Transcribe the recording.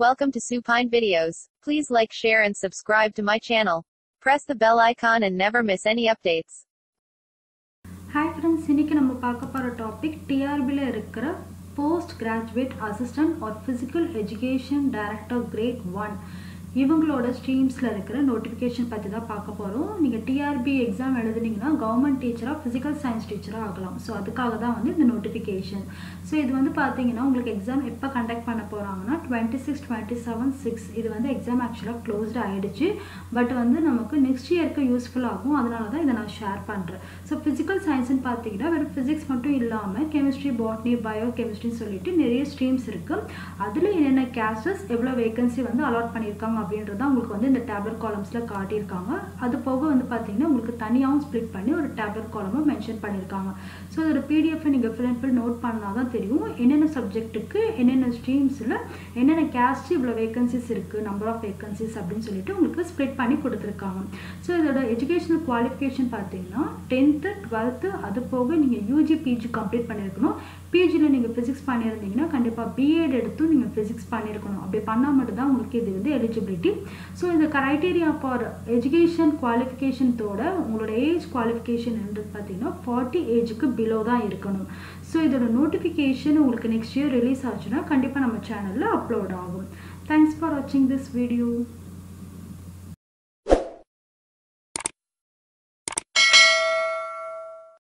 Welcome to Supine Videos. Please like, share, and subscribe to my channel. Press the bell icon and never miss any updates. Hi friends இன்றைக்கி நம்ம பார்க்க போகிற topic டிஆர்பியில் இருக்கிற post graduate assistant or physical education director grade one இவங்களோட ஸ்ட்ரீம்ஸில் இருக்கிற notification பற்றி தான் பார்க்க போகிறோம் நீங்கள் டிஆர்பி எக்ஸாம் எழுதுனீங்கன்னா கவர்மெண்ட் டீச்சராக ஃபிசிக்கல் சயின்ஸ் டீச்சராக ஆகலாம். ஸோ அதுக்காக தான் வந்து இந்த நோட்டிஃபிகேஷன் ஸோ இது வந்து பார்த்தீங்கன்னா உங்களுக்கு எக்ஸாம் எப்போ கண்டக்ட் பண்ண போகிறாங்கன்னா twenty six twenty seven six இது வந்து எக்ஸாம் ஆக்சுவலாக க்ளோஸ்ட் ஆகிடுச்சு பட் வந்து நமக்கு நெக்ஸ்ட் இயருக்கு யூஸ்ஃபுல் ஆகும். அதனால தான் இதை நான் ஷேர் பண்ணுறேன் ஸோ ஃபிசிக்கல் சயின்ஸ்னு பார்த்தீங்கன்னா வெறும் ஃபிசிக்ஸ் மட்டும் இல்லாமல் கெமிஸ்ட்ரி பாட்னி பயோ கெமிஸ்ட்ரின்னு சொல்லிட்டு நிறைய ஸ்ட்ரீம்ஸ் இருக்குது அதில் என்னென்ன கேஸ்டஸ் எவ்வளோ வேகன்சி வந்து அலாட் பண்ணியிருக்காங்க அப்படின்றத உங்களுக்கு வந்து இந்த டேப்லெட் காலம்ஸில் காட்டியிருக்காங்க. அது போக வந்து பார்த்தீங்கன்னா உங்களுக்கு தனியாகவும் ஸ்ப்ளிட் பண்ணி ஒரு டேப்லெட் காலமும் மென்ஷன் பண்ணியிருக்காங்க. ஸோ அதோட பிடிஎஃப் நீங்கள் ஃபில் நோட் பண்ணால் தான் தெரியும். என்னென்ன சப்ஜெக்ட்டுக்கு என்னென்ன ஸ்ட்ரீம்ஸில் என்னென்ன கேஸ்ட் இவ்வளோ வேகன்சிஸ் இருக்குது நம்பர் ஆஃப் வேகன்சிஸ் அப்படின்னு சொல்லிட்டு உங்களுக்கு ஸ்ப்ளிட் பண்ணி கொடுத்துருக்காங்க. ஸோ இதோட எஜுகேஷனல் குவாலிஃபிகேஷன் பார்த்தீங்கன்னா டென்த்து டுவெல்த்து அது போக நீங்கள் யூஜி பிஜி கம்ப்ளீட் பண்ணியிருக்கணும். பிஜியில் நீங்கள் ஃபிசிக்ஸ் பண்ணியிருந்தீங்கன்னா கண்டிப்பாக பிஎட் எடுத்தும் நீங்கள் ஃபிசிக்ஸ் பண்ணியிருக்கணும். அப்படி பண்ணால் மட்டும்தான் உங்களுக்கு இது வந்து எலிஜிபிலிட்டி ஸோ இந்த க்ரைட்டீரியா ஃபார் எஜுகேஷன் குவாலிஃபிகேஷன்த்தோட உங்களோட ஏஜ் குவாலிஃபிகேஷன் பார்த்தீங்கன்னா ஃபார்ட்டி ஏஜுக்கு பிலோ தான் இருக்கணும். ஸோ இது இதோட நோட்டிஃபிகேஷன் உங்களுக்கு நெக்ஸ்ட் இயர் ரிலீஸ் ஆச்சுன்னா கண்டிப்பாக நம்ம சேனலில் அப்லோட் ஆகும். தேங்க்ஸ் ஃபார் வாட்சிங் திஸ் வீடியோ